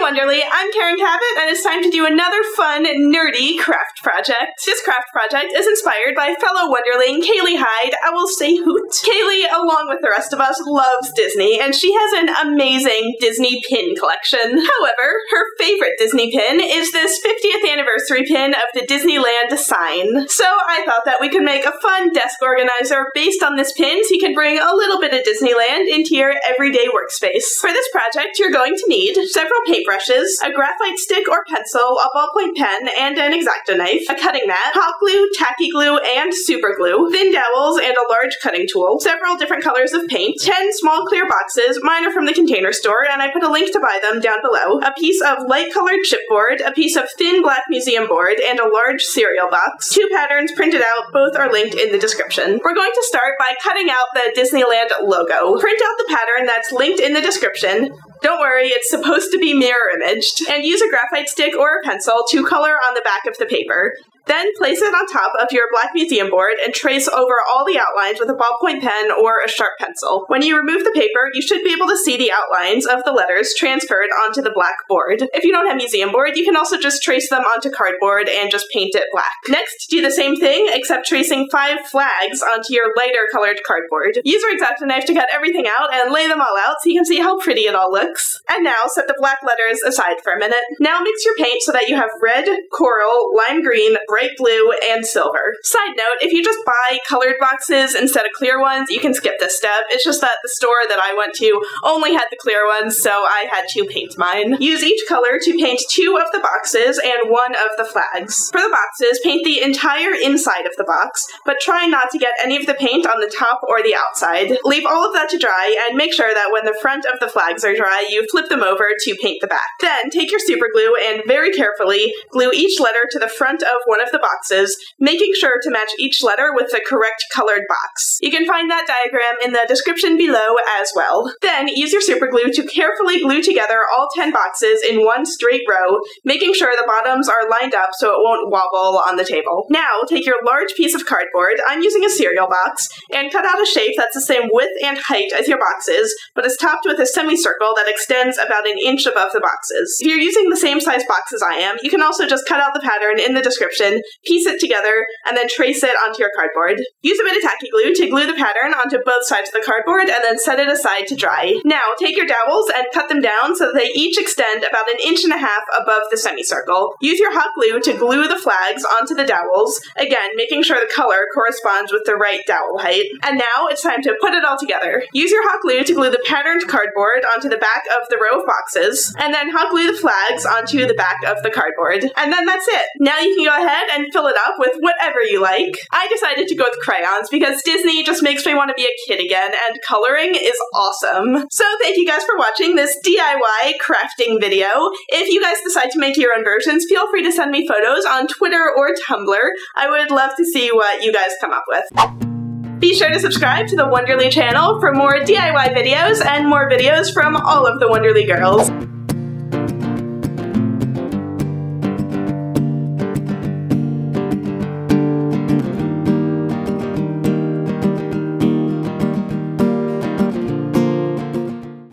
Wonderly, I'm Karen Kavett, and it's time to do another fun, nerdy craft project. This craft project is inspired by fellow Wonderling Kayley Hyde, I will say hoot. Kayley, along with the rest of us, loves Disney, and she has an amazing Disney pin collection. However, her favorite Disney pin is this 50th anniversary pin of the Disneyland sign. So I thought that we could make a fun desk organizer based on this pin so you can bring a little bit of Disneyland into your everyday workspace. For this project, you're going to need several paintbrushes, a graphite stick or pencil, a ballpoint pen, and an X-Acto knife, a cutting mat, hot glue, tacky glue, and super glue, thin dowels, and a large cutting tool, several different colors of paint, 10 small clear boxes, mine are from the container store, and I put a link to buy them down below, a piece of light colored chipboard, a piece of thin black museum board, and a large cereal box. Two patterns printed out, both are linked in the description. We're going to start by cutting out the Disneyland logo. Print out the pattern that's linked in the description, don't worry, it's supposed to be mirror imaged. And use a graphite stick or a pencil to color on the back of the paper. Then place it on top of your black museum board and trace over all the outlines with a ballpoint pen or a sharp pencil. When you remove the paper, you should be able to see the outlines of the letters transferred onto the black board. If you don't have museum board, you can also just trace them onto cardboard and just paint it black. Next, do the same thing, except tracing five flags onto your lighter colored cardboard. Use your X-Acto knife to cut everything out and lay them all out so you can see how pretty it all looks. And now set the black letters aside for a minute. Now mix your paint so that you have red, coral, lime green, bright blue, and silver. Side note, if you just buy colored boxes instead of clear ones, you can skip this step. It's just that the store that I went to only had the clear ones, so I had to paint mine. Use each color to paint two of the boxes and one of the flags. For the boxes, paint the entire inside of the box, but try not to get any of the paint on the top or the outside. Leave all of that to dry and make sure that when the front of the flags are dry, you flip them over to paint the back. Then take your super glue and very carefully glue each letter to the front of one of the boxes, making sure to match each letter with the correct colored box. You can find that diagram in the description below as well. Then use your super glue to carefully glue together all 10 boxes in one straight row, making sure the bottoms are lined up so it won't wobble on the table. Now take your large piece of cardboard, I'm using a cereal box, and cut out a shape that's the same width and height as your boxes, but is topped with a semicircle that extends about an inch above the boxes. If you're using the same size box as I am, you can also just cut out the pattern in the description, piece it together, and then trace it onto your cardboard. Use a bit of tacky glue to glue the pattern onto both sides of the cardboard and then set it aside to dry. Now, take your dowels and cut them down so that they each extend about an inch and a half above the semicircle. Use your hot glue to glue the flags onto the dowels, again, making sure the color corresponds with the right dowel height. And now it's time to put it all together. Use your hot glue to glue the patterned cardboard onto the back of the row of boxes, and then hot glue the flags onto the back of the cardboard. And then that's it. Now you can go and fill it up with whatever you like. I decided to go with crayons because Disney just makes me want to be a kid again, and coloring is awesome. So thank you guys for watching this DIY crafting video. If you guys decide to make your own versions, feel free to send me photos on Twitter or Tumblr. I would love to see what you guys come up with. Be sure to subscribe to the Wonderly channel for more DIY videos and more videos from all of the Wonderly girls.